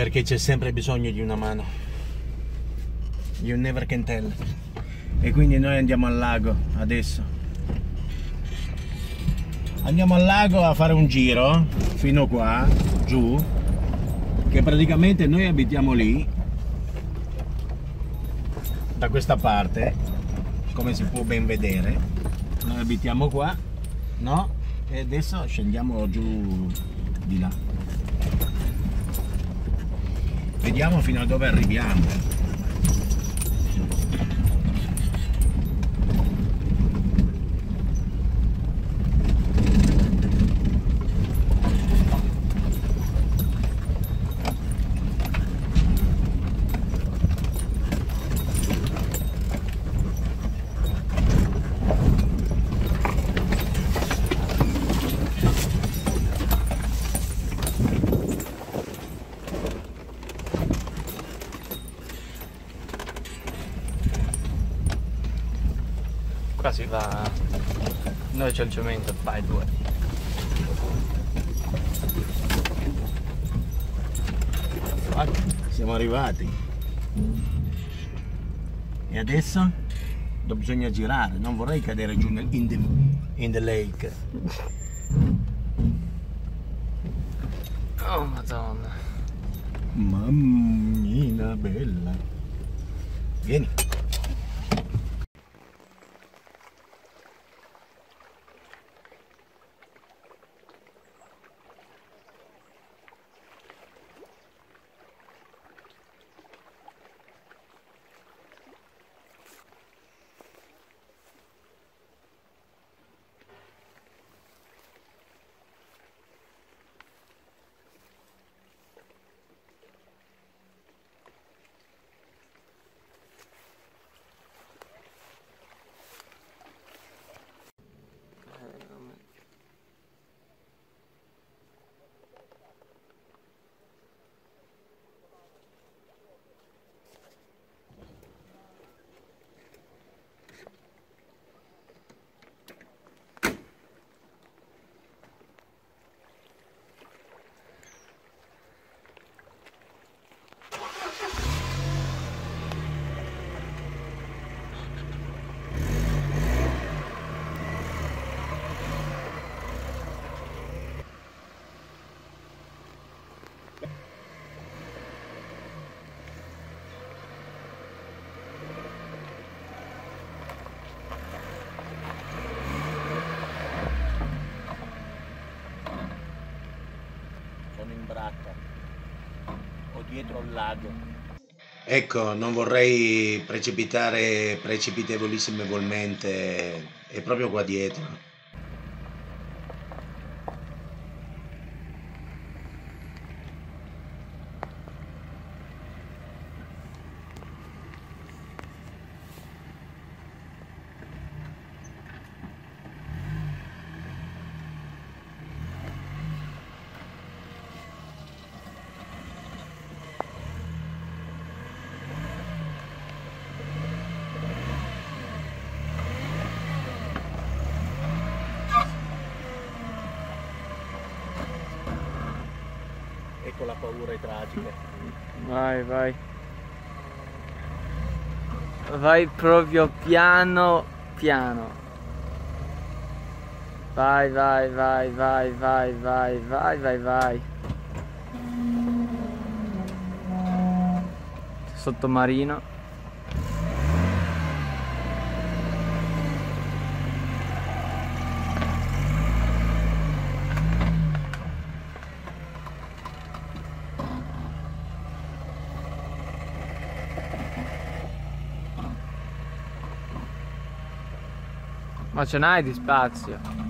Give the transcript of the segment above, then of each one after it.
perché c'è sempre bisogno di una mano. You never can tell. E quindi noi andiamo al lago adesso. Andiamo al lago a fare un giro fino qua, giù, che praticamente noi abitiamo lì, da questa parte, come si può ben vedere. Noi abitiamo qua, no? E adesso scendiamo giù di là. Vediamo fino a dove arriviamo. Qua si va. Noi c'è il cemento, fai due. Siamo arrivati. E adesso? Bisogna girare, non vorrei cadere giù nel, in, the, in the lake. Oh madonna. Mammina bella. Vieni. Sono in bracca. O dietro al lago. Ecco, non vorrei precipitare precipitevolissimevolmente. È proprio qua dietro. Ecco la paura è tragica. Vai, vai. Vai proprio piano, piano. Vai, vai, vai, vai, vai, vai, vai, vai, vai. Sottomarino. Ma ce n'hai di spazio.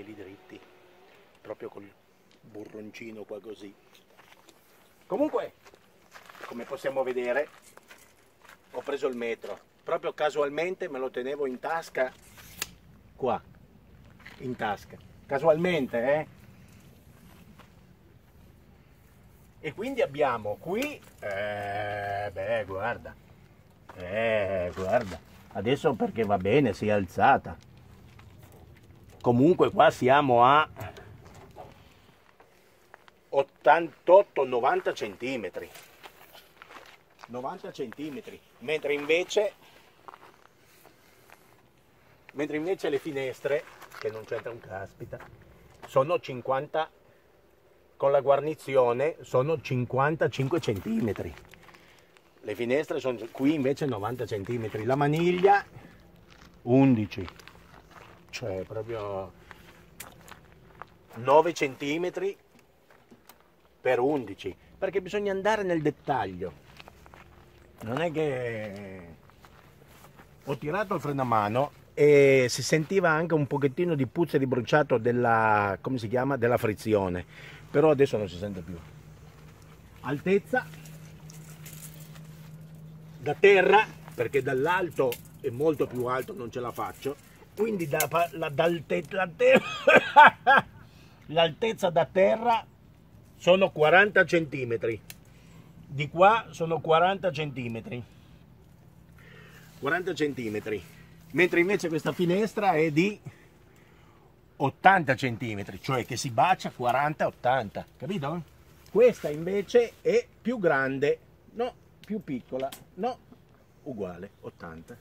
Mi sono venuti i peli dritti. proprio col burroncino qua così. Comunque, come possiamo vedere, ho preso il metro. Proprio casualmente me lo tenevo in tasca qua, in tasca. Casualmente, eh? E quindi abbiamo qui, eh, beh, guarda, eh, guarda, adesso perché va bene, si è alzata. Comunque qua siamo a 88-90 centimetri. 90 centimetri, mentre invece, mentre invece le finestre, che non c'entra un caspita, sono 50 con la guarnizione sono 55 centimetri. Le finestre sono qui invece 90 centimetri. La maniglia 11 cioè proprio 9 centimetri per 11 perché bisogna andare nel dettaglio. Non è che ho tirato il freno a mano e si sentiva anche un pochettino di puzza di bruciato della, come si chiama, della frizione. Però adesso non si sente più. Altezza. Da terra perché dall'alto è molto più alto non ce la faccio quindi da, la, dalte, la ter l'altezza da terra sono 40 centimetri. Di qua sono 40 centimetri. 40 centimetri. Mentre invece questa finestra è di 80 centimetri cioè che si bacia 40-80 capito? questa invece è più grande no più piccola no uguale 80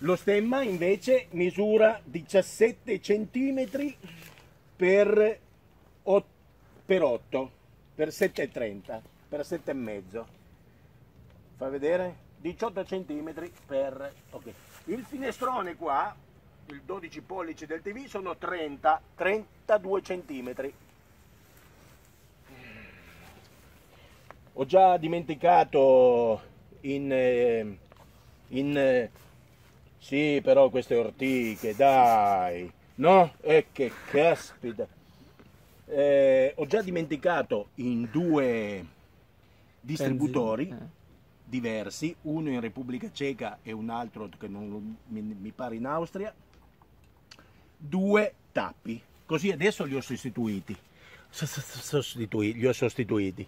lo stemma invece misura 17 centimetri per 8 per 8 per 7,30 per 7,5 fa vedere? 18 centimetri per ok. Il finestrone qua il 12 pollici del tv sono 30 32 centimetri. Ho già dimenticato in, eh, in eh, sì però queste ortiche dai. No? E che caspita. Eh, ho già dimenticato in due distributori eh. diversi, uno in Repubblica Ceca e un altro che non, mi, mi pare in Austria, due tappi. Così adesso li ho sostituiti, sostituiti, li ho sostituiti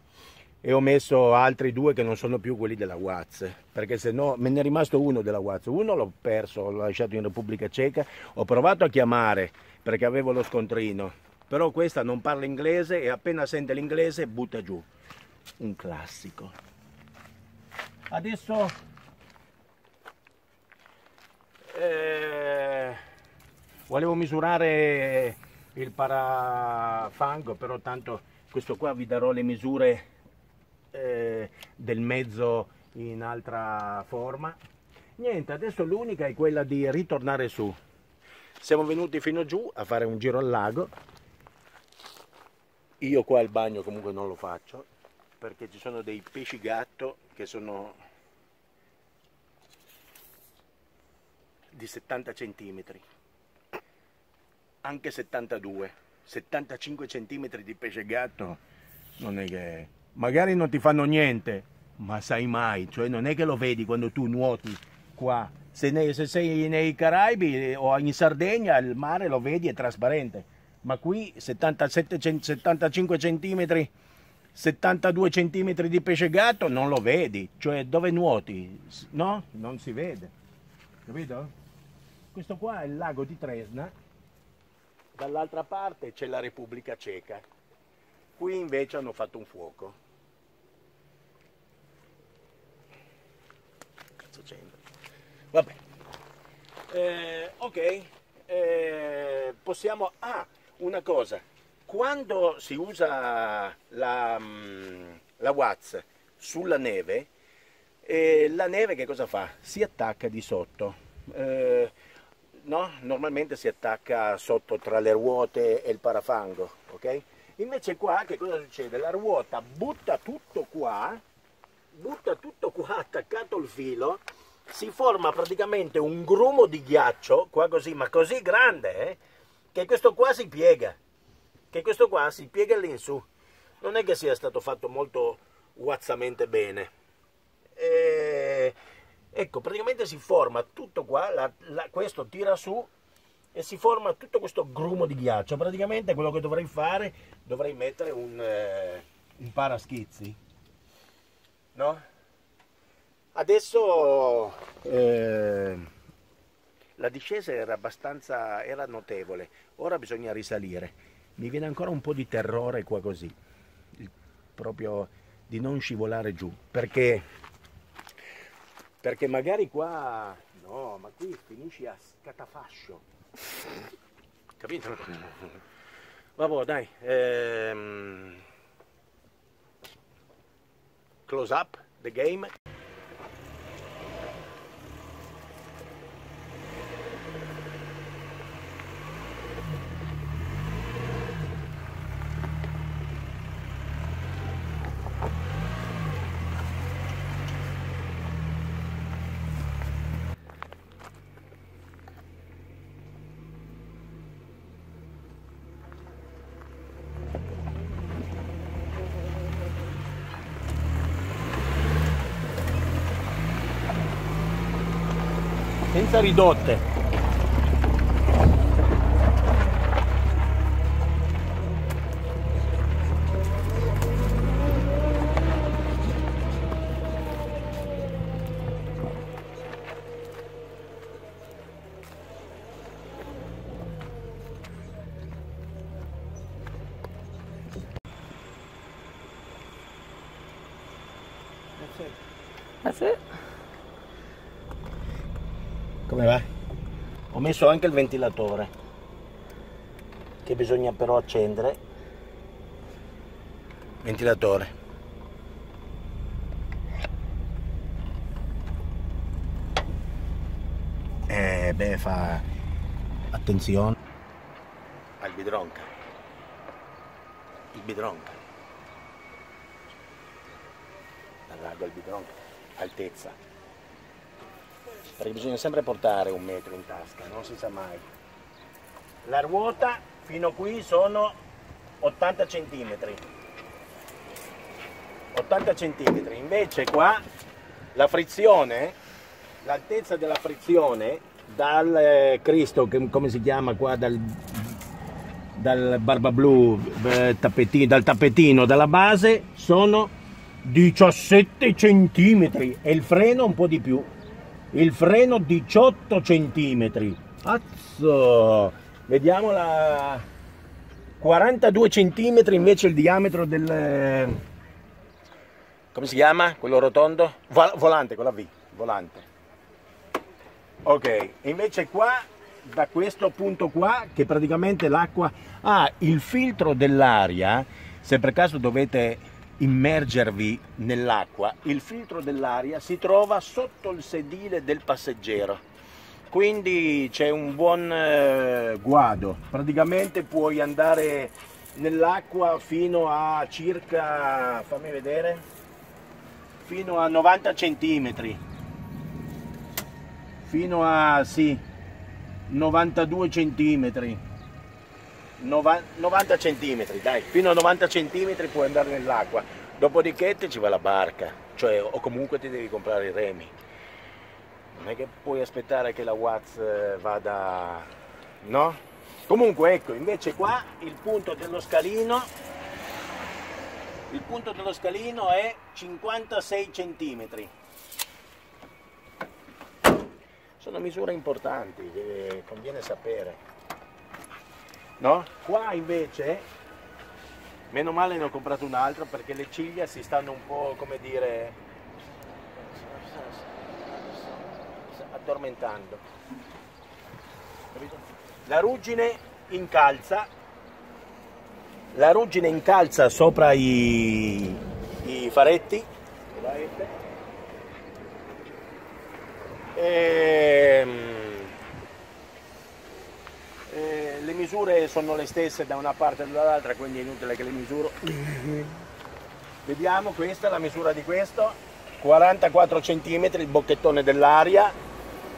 e ho messo altri due che non sono più quelli della Watts perché se no me ne è rimasto uno della Watts. Uno l'ho perso, l'ho lasciato in Repubblica Ceca. Ho provato a chiamare perché avevo lo scontrino però questa non parla inglese e appena sente l'inglese butta giù. Un classico. Adesso eh, volevo misurare il parafango però tanto questo qua vi darò le misure eh, del mezzo in altra forma. Niente adesso l'unica è quella di ritornare su. Siamo venuti fino giù a fare un giro al lago. Io qua il bagno comunque non lo faccio perché ci sono dei pesci gatto che sono di 70 cm anche 72 75 cm di pesce gatto non è che magari non ti fanno niente ma sai mai cioè non è che lo vedi quando tu nuoti qua. Se, ne, se sei nei Caraibi o in Sardegna il mare lo vedi è trasparente. Ma qui 77, 75 cm 72 cm di pesce gatto non lo vedi, cioè dove nuoti, no? Non si vede, capito? Questo qua è il lago di Tresna, dall'altra parte c'è la Repubblica Ceca, qui invece hanno fatto un fuoco. Cazzo c'entra? Vabbè, eh, ok, eh, possiamo... Ah, una cosa, quando si usa la, mm, la Watts sulla neve, eh, la neve che cosa fa? Si attacca di sotto. Eh, no? Normalmente si attacca sotto tra le ruote e il parafango, ok? Invece qua che cosa succede? La ruota butta tutto qua, butta tutto qua attaccato al filo, si forma praticamente un grumo di ghiaccio, qua così, ma così grande, eh? che questo qua si piega che questo qua si piega all'insù. Non è che sia stato fatto molto guazzamente bene. E, ecco, praticamente si forma tutto qua, la, la, questo tira su e si forma tutto questo grumo di ghiaccio. Praticamente quello che dovrei fare, dovrei mettere un, eh, un paraschizzi, no? Adesso eh, la discesa era abbastanza, era notevole, ora bisogna risalire. Mi viene ancora un po' di terrore qua così, proprio di non scivolare giù, perché, perché magari qua, no, ma qui finisci a scatafascio, capito? Vabbè dai, ehm, close up the game. Ridotte. That's it. Come va? Ho messo anche il ventilatore che bisogna però accendere. Ventilatore. Eh, beh, fa attenzione al bidronca. Il bidronca. Al bidronca. Altezza perché bisogna sempre portare un metro in tasca, non si sa mai. La ruota fino qui sono 80 cm. 80 cm, invece qua la frizione, l'altezza della frizione dal eh, Cristo, che, come si chiama qua, dal, dal barba blu, eh, tappetino, dal tappetino, dalla base, sono 17 cm e il freno un po' di più il freno 18 cm Azzo! vediamo la 42 cm invece il diametro del come si chiama quello rotondo? Volante con la V volante. Ok invece qua da questo punto qua che praticamente l'acqua ha ah, il filtro dell'aria se per caso dovete immergervi nell'acqua, il filtro dell'aria si trova sotto il sedile del passeggero. Quindi c'è un buon eh, guado, praticamente puoi andare nell'acqua fino a circa, fammi vedere, fino a 90 centimetri, fino a sì, 92 centimetri 90 cm, dai, fino a 90 cm puoi andare nell'acqua, dopodiché ti ci va la barca, cioè o comunque ti devi comprare i remi. Non è che puoi aspettare che la Watts eh, vada, no? Comunque ecco, invece qua il punto dello scalino, il punto dello scalino è 56 cm. Sono misure importanti che conviene sapere. No? Qua invece, meno male ne ho comprato un altro perché le ciglia si stanno un po', come dire, addormentando. La ruggine incalza, la ruggine incalza sopra i, i faretti. E, eh, le misure sono le stesse da una parte e dall'altra, quindi è inutile che le misuro. Vediamo, questa è la misura di questo, 44 cm il bocchettone dell'aria,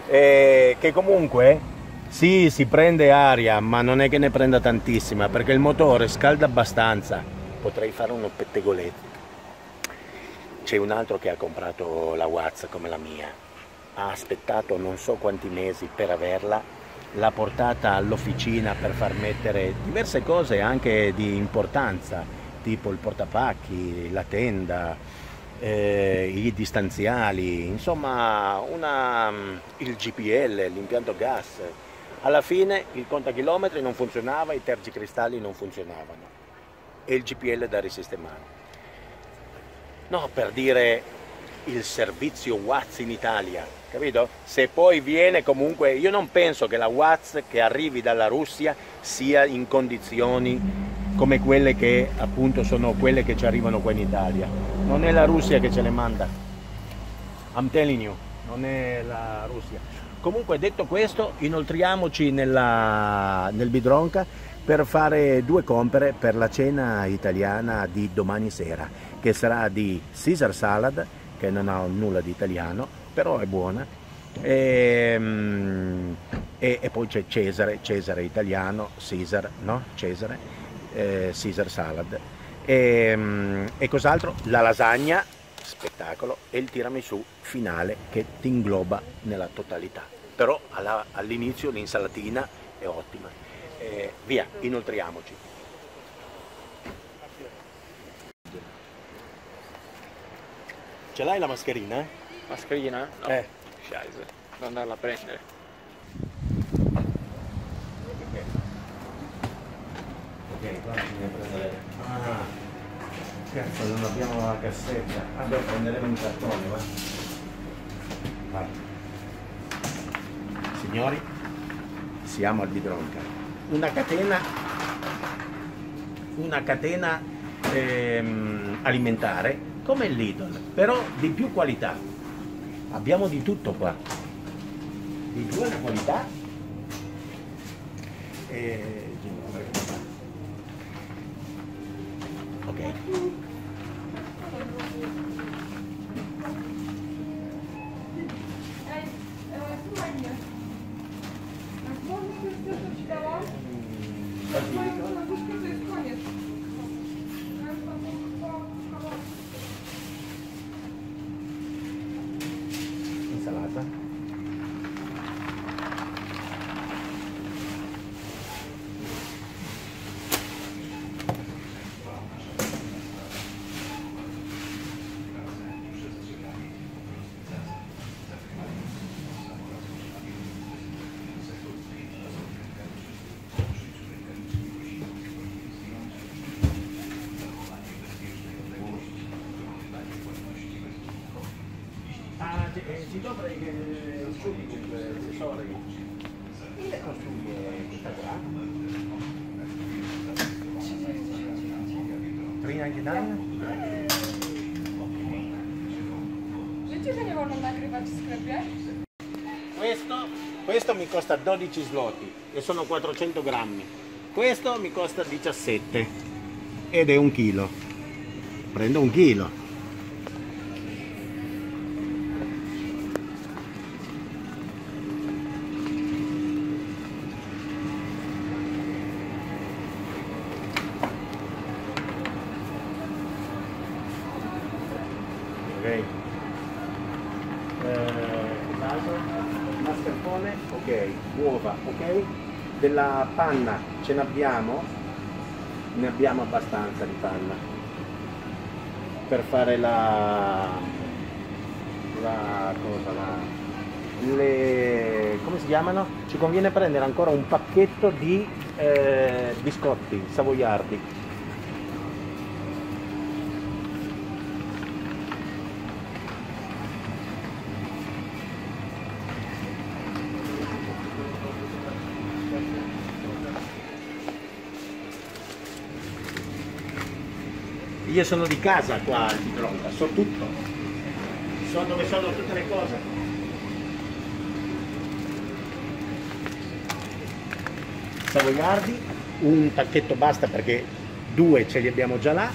eh, che comunque Sì, si prende aria, ma non è che ne prenda tantissima, perché il motore scalda abbastanza. Potrei fare uno pettegoletto. C'è un altro che ha comprato la Watts come la mia. Ha aspettato non so quanti mesi per averla, l'ha portata all'officina per far mettere diverse cose anche di importanza, tipo il portapacchi, la tenda, eh, i distanziali, insomma una, il GPL, l'impianto gas. Alla fine il contachilometri non funzionava, i tergicristalli non funzionavano e il GPL da risistemare. No, per dire il servizio Watts in Italia, capito? Se poi viene comunque, io non penso che la Watts che arrivi dalla Russia sia in condizioni come quelle che appunto sono quelle che ci arrivano qua in Italia. Non è la Russia che ce le manda. I'm telling you, non è la Russia. Comunque detto questo, inoltriamoci nella, nel Bidronca per fare due compere per la cena italiana di domani sera, che sarà di Caesar Salad, che non ha nulla di italiano, però è buona, e, e, e poi c'è Cesare, Cesare italiano, Caesar, no? Cesare, eh, Caesar Salad. E, e cos'altro? La lasagna, spettacolo, e il tiramisù finale che ti ingloba nella totalità. Però all'inizio l'insalatina è ottima. Eh, via, inoltriamoci. Ce l'hai la mascherina? Mascherina? No. Eh. Scheisse. Devo andarla a prendere. Ok, qua bisogna prendere. Ah, cazzo, non abbiamo la cassetta. Vabbè, prenderemo un cartone, va. Vai. Signori, siamo al Bidronca. Una catena, una catena ehm, alimentare come il Lidl, però di più qualità. Abbiamo di tutto qua. Di buona qualità. E... Ok. 3,99? Wiecie, że nie wolno nagrywać w sklepie? Questo, questo mi costa 12 zloty e sono 400 grammi. Questo mi costa 17 ed è un chilo. Prendo un chilo. Ok. Eh, cos'altro? mascarpone, ok, uova, ok, della panna ce n'abbiamo, ne abbiamo abbastanza di panna per fare la, la cosa, la, le, come si chiamano? Ci conviene prendere ancora un pacchetto di eh, biscotti savoiardi. Io sono di casa qua di Tronca, so tutto. So dove sono tutte le cose. Savoiardi, un pacchetto basta perché due ce li abbiamo già là.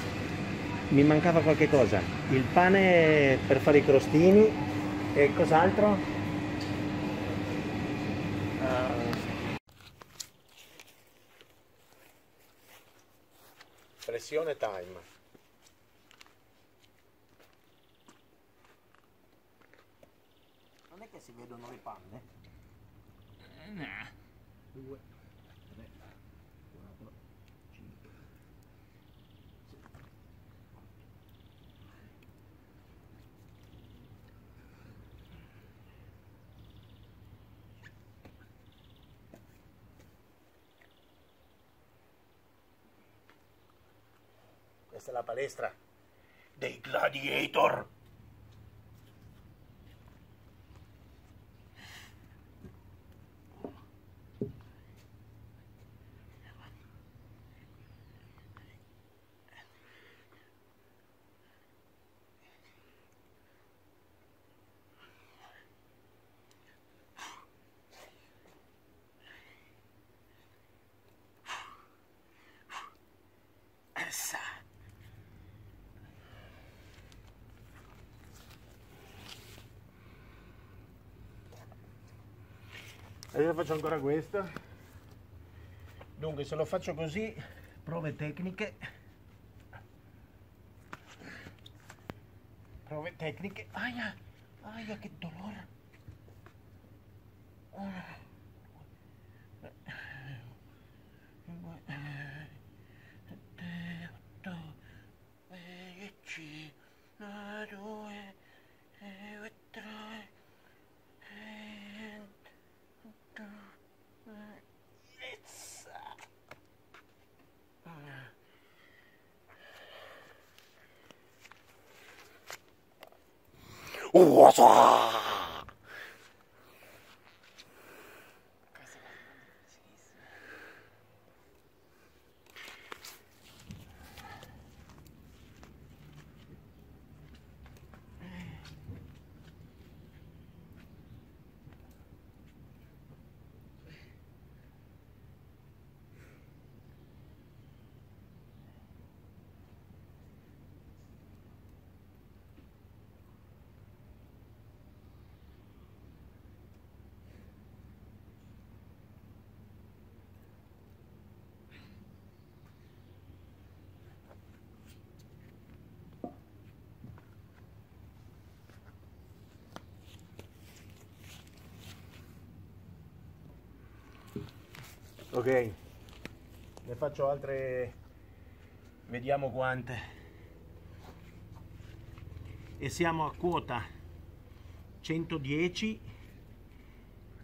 Mi mancava qualche cosa, il pane per fare i crostini e cos'altro? pressione time che si vedono le panne? Due, tre, quattro, cinque. Questa è la palestra dei gladiator. Essa. Adesso faccio ancora questo. Dunque, se lo faccio così, prove tecniche. Prove tecniche. Aia, aia, che dolore. Ah. 我操 Ok, ne faccio altre, vediamo quante. E siamo a quota 110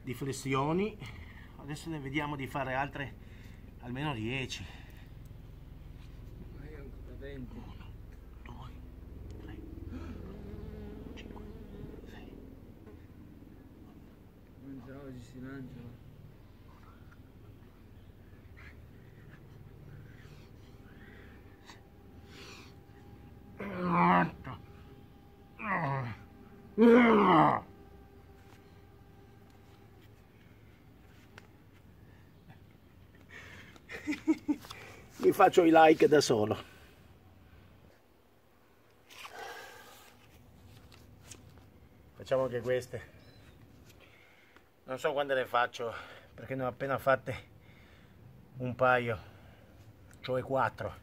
di flessioni. Adesso ne vediamo di fare altre almeno 10. Ma io ancora 20. 2, 3, 5, 6. Mangia oggi si mangiano. Mi faccio i like da solo. Facciamo anche queste. Non so quante ne faccio, perché ne ho appena fatte un paio, cioè quattro,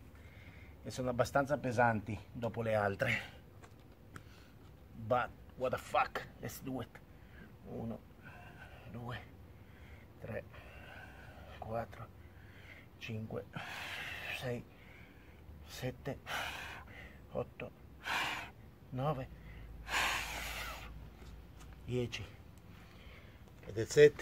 e sono abbastanza pesanti dopo le altre. But what the fuck, let's do it. Uno, due, tre, quattro, cinque, sei, sette, otto, nove, dieci. Ed that's it.